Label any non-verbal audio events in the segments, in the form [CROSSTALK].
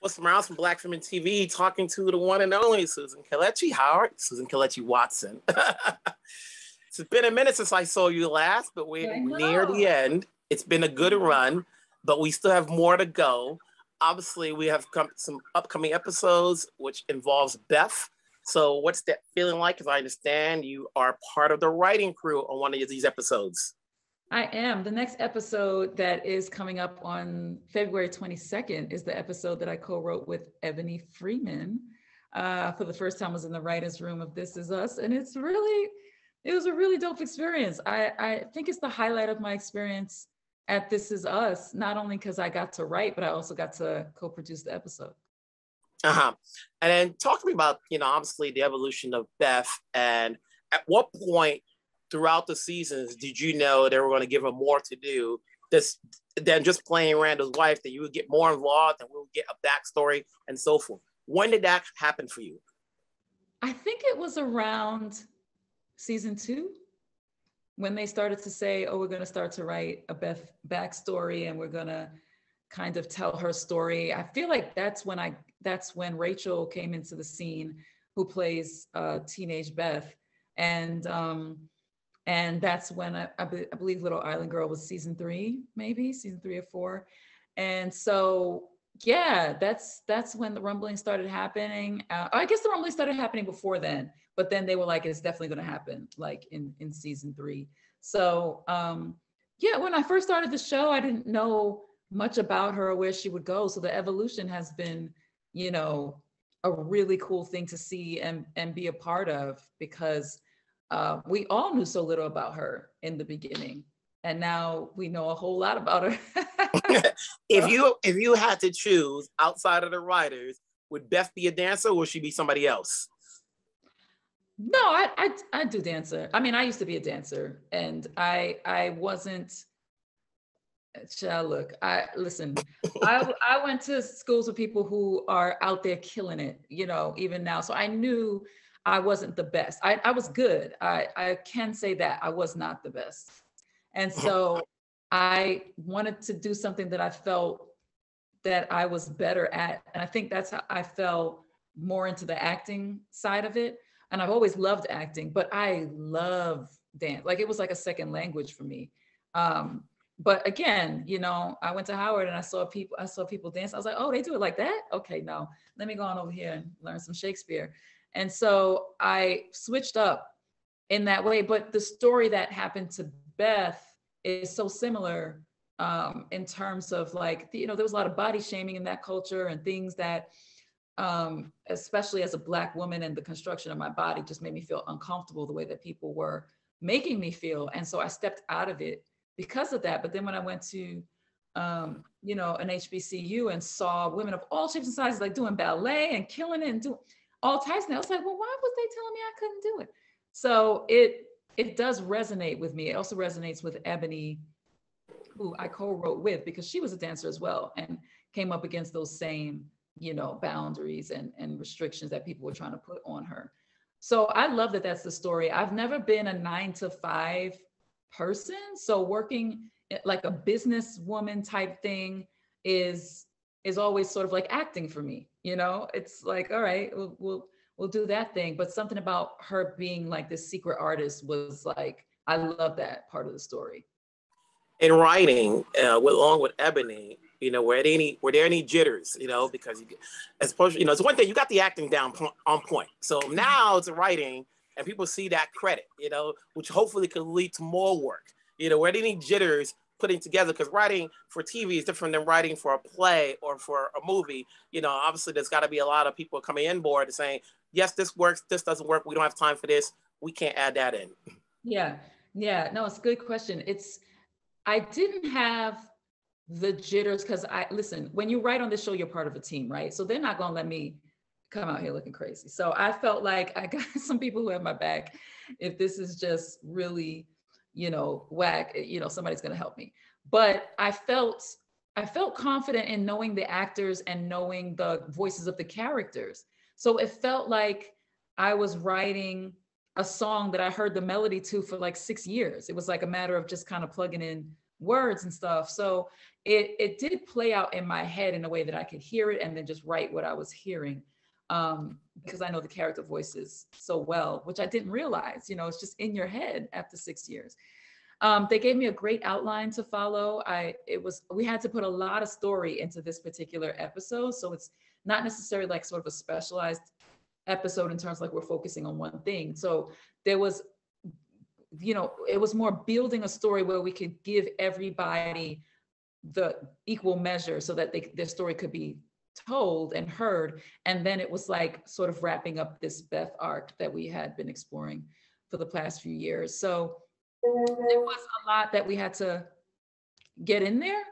Wilson Morales from Black Film and TV talking to the one and only Susan Kelechi Howard, Susan Kelechi Watson. [LAUGHS] it's been a minute since I saw you last, but we're near the end. It's been a good run, but we still have more to go. Obviously, we have come, some upcoming episodes, which involves Beth. So, what's that feeling like? As I understand, you are part of the writing crew on one of these episodes. I am. The next episode that is coming up on February 22nd is the episode that I co-wrote with Ebony Freeman. Uh, for the first time, I was in the writers' room of This Is Us, and it's really, it was a really dope experience. I, I think it's the highlight of my experience at This Is Us, not only because I got to write, but I also got to co-produce the episode. Uh-huh. And then talk to me about, you know, obviously the evolution of Beth and at what point throughout the seasons did you know they were going to give her more to do this than just playing Randall's wife, that you would get more involved and we would get a backstory and so forth. When did that happen for you? I think it was around season two when they started to say, oh, we're going to start to write a Beth backstory and we're going to kind of tell her story. I feel like that's when I, that's when Rachel came into the scene who plays uh, teenage Beth. And um, and that's when I, I, be, I, believe Little Island Girl was season three, maybe season three or four. And so, yeah, that's that's when the rumbling started happening. Uh, I guess the rumbling started happening before then, but then they were like, it's definitely going to happen, like in in season three. So, um, yeah, when I first started the show, I didn't know much about her or where she would go. So the evolution has been, you know, a really cool thing to see and and be a part of because uh, we all knew so little about her in the beginning and now we know a whole lot about her. [LAUGHS] If you if you had to choose outside of the writers would beth be a dancer or would she be somebody else? No I, I i do dancer. I mean i used to be a dancer and i i wasn't shall look? I listen i [LAUGHS] i went to schools with people who are out there killing it you know even now. So i knew I wasn't the best. I, I was good. I, I can say that I was not the best. And so I wanted to do something that I felt that I was better at. And I think that's how I fell more into the acting side of it. And I've always loved acting, but I love dance. Like it was like a second language for me. Um, but again, you know, I went to Howard and I saw people, I saw people dance. I was like, oh, they do it like that? Okay, no, let me go on over here and learn some Shakespeare. And so I switched up in that way. But the story that happened to Beth is so similar um, in terms of like, you know, there was a lot of body shaming in that culture and things that, um, especially as a Black woman and the construction of my body just made me feel uncomfortable the way that people were making me feel. And so I stepped out of it because of that. But then when I went to, um, you know, an HBCU and saw women of all shapes and sizes like doing ballet and killing it and doing, all types. And I was like, well, why was they telling me I couldn't do it? So it it does resonate with me. It also resonates with Ebony, who I co-wrote with because she was a dancer as well and came up against those same, you know, boundaries and, and restrictions that people were trying to put on her. So I love that that's the story. I've never been a nine to five person. So working eh, like a businesswoman type thing is is always sort of like acting for me you know? It's like all right we'll, we'll we'll do that thing. But something about her being like this secret artist was like i love that part of the story. In writing uh, along with ebony you know were there any were there any jitters you know? Because you as opposed you know it's one thing you got the acting down on point. So now it's writing and people see that credit you know which hopefully could lead to more work. You know were there any jitters putting together because writing for TV is different than writing for a play or for a movie. You know, obviously there's got to be a lot of people coming in board and saying, yes, this works, this doesn't work, we don't have time for this, we can't add that in. Yeah, yeah, no, it's a good question. It's, I didn't have the jitters because I, listen, when you write on this show, you're part of a team, right? So they're not going to let me come out here looking crazy. So I felt like I [LAUGHS] got some people who have my back. If this is just really you know, whack, eh, you know, somebody's going to help me. But I felt I felt confident in knowing the actors and knowing the voices of the characters. So it felt like I was writing a song that I heard the melody to for like 6 years. It was like a matter of just kind of plugging in words and stuff. So it it did play out in my head in a way that I could hear it and then just write what I was hearing. Um, because I know the character voices so well, which I didn't realize, you know, it's just in your head after six years. Um, they gave me a great outline to follow. I it was we had to put a lot of story into this particular episode, so it's not necessarily like sort of a specialized episode in terms like we're focusing on one thing. So there was, you know, it was more building a story where we could give everybody the equal measure so that they, their story could be told and heard. And then it was like sort of wrapping up this Beth arc that we had been exploring for the past few years. So it was a lot that we had to get in there,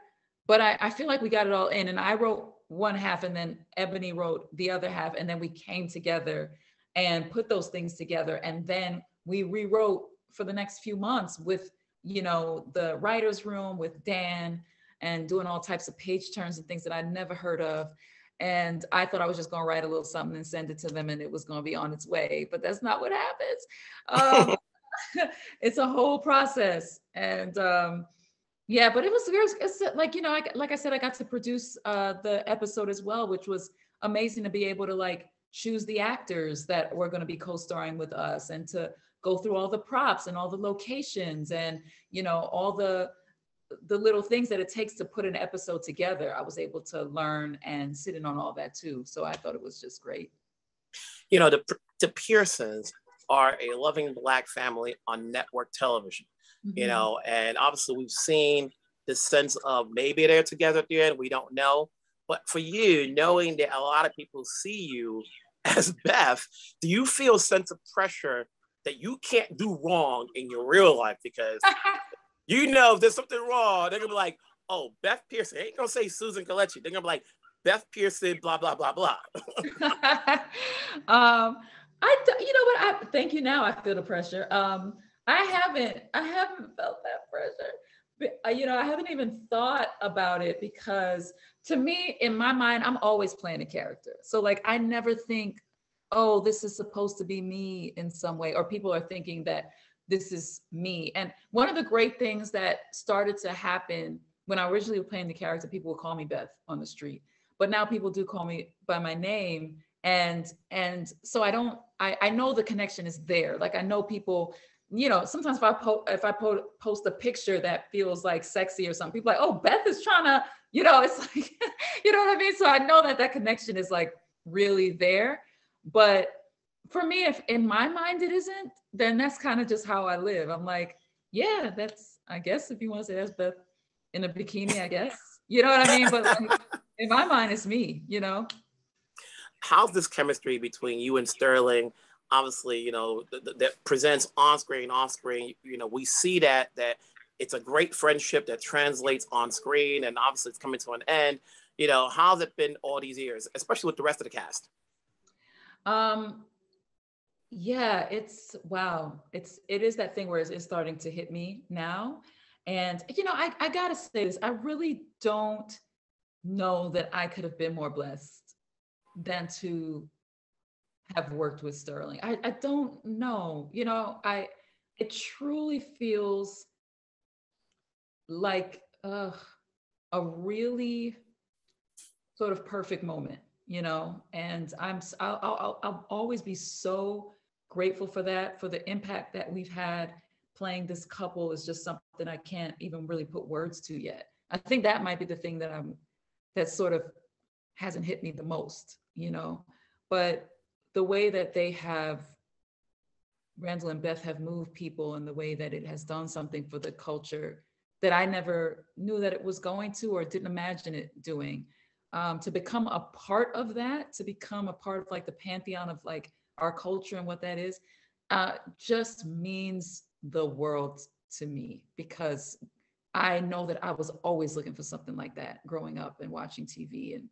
but I, I feel like we got it all in. And I wrote one half and then Ebony wrote the other half. And then we came together and put those things together. And then we rewrote for the next few months with, you know, the writer's room with Dan and doing all types of page turns and things that I'd never heard of. And I thought I was just going to write a little something and send it to them and it was going to be on its way. But that's not what happens. Um, [LAUGHS] [LAUGHS] it's a whole process. And um, yeah, but it was, it was like, you know, I, like I said, I got to produce uh, the episode as well, which was amazing to be able to like choose the actors that were going to be co-starring with us and to go through all the props and all the locations and, you know, all the, the little things that it takes to put an episode together. I was able to learn and sit in on all that too. So I thought it was just great. You know, the, the Pearsons are a loving Black family on network television mm-hmm. you know, and obviously we've seen the sense of maybe they're together at the end, we don't know. But for you, knowing that a lot of people see you [LAUGHS] as Beth, do you feel a sense of pressure that you can't do wrong in your real life? Because [LAUGHS] you know if there's something wrong, they're gonna be like, oh, Beth Pearson, they ain't gonna say Susan Kelechi. They're gonna be like, Beth Pearson, blah, blah, blah, blah. [LAUGHS] um, I, you know what, I thank you now, I feel the pressure. Um, I haven't, I haven't felt that pressure. But, uh, you know, I haven't even thought about it because to me, in my mind, I'm always playing a character. So like, I never think, oh, this is supposed to be me in some way, or people are thinking that this is me. And one of the great things that started to happen when I originally was playing the character, people would call me Beth on the street, but now people do call me by my name. And and so I don't, I, I know the connection is there. Like I know people you know, sometimes if I po- if I po- post a picture that feels like sexy or something, people like, oh, Beth is trying to, you know, [LAUGHS] it's like, you know what I mean. So I know that that connection is like really there, but for me, if in my mind it isn't, then that's kind of just how I live. I'm like, yeah, that's I guess if you want to say that's Beth in a bikini, I guess, you know what I mean. But like, [LAUGHS] in my mind, it's me, you know. How's this chemistry between you and Sterling? obviously, you know, that, that presents on screen, off screen. You know, we see that that it's a great friendship that translates on screen, and obviously it's coming to an end. You know, how's it been all these years, especially with the rest of the cast? Um, yeah, it's wow. It's it is that thing where it's, it's starting to hit me now, and you know, I I gotta say this. I really don't know that I could have been more blessed than to have worked with Sterling. I, I don't know. You know, I it truly feels like uh, a really sort of perfect moment, you know. And I'm I'll, I'll I'll always be so grateful for that, for the impact that we've had playing this couple is just something I can't even really put words to yet. I think that might be the thing that I'm that sort of hasn't hit me the most, you know. But the way that they have Randall and Beth have moved people and the way that it has done something for the culture that I never knew that it was going to or didn't imagine it doing. Um, to become a part of that, to become a part of like the pantheon of like our culture and what that is, uh, just means the world to me because I know that I was always looking for something like that growing up and watching TV and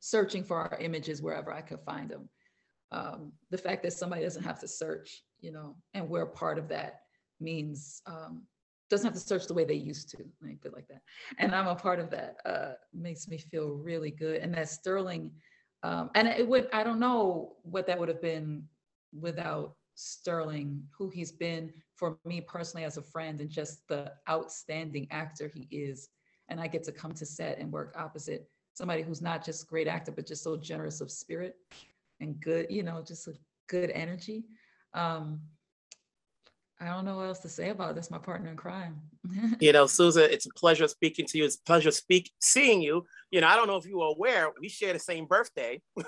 searching for our images wherever I could find them. Um, the fact that somebody doesn't have to search, you know, and we're part of that means um, doesn't have to search the way they used to, put like that. And I'm a part of that. Uh, makes me feel really good. And that Sterling, um, and it would I don't know what that would have been without Sterling, who he's been for me personally as a friend and just the outstanding actor he is. And I get to come to set and work opposite somebody who's not just great actor, but just so generous of spirit and good, you know, just a good energy. Um, I don't know what else to say about this. My partner in crime. [LAUGHS] you know, Susan, it's a pleasure speaking to you. It's a pleasure speak seeing you. You know, I don't know if you are aware, we share the same birthday. [LAUGHS] Do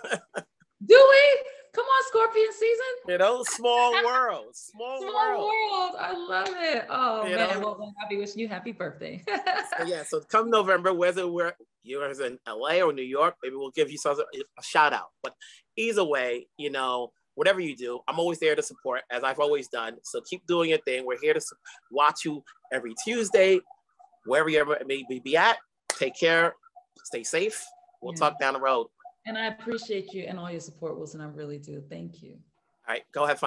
we? Come on, Scorpion season. You know, small [LAUGHS] world, small, small world. world. I love it. Oh you man, know? well, I'll be wishing you happy birthday. so, yeah, so come November, whether we're you're in LA or New York, maybe we'll give you some a shout out. But either way, you know, whatever you do, I'm always there to support, as I've always done. So keep doing your thing. We're here to watch you every Tuesday, wherever you ever may be at. Take care, stay safe. We'll yeah. talk down the road. And I appreciate you and all your support, Wilson. I really do. Thank you. All right, go have fun.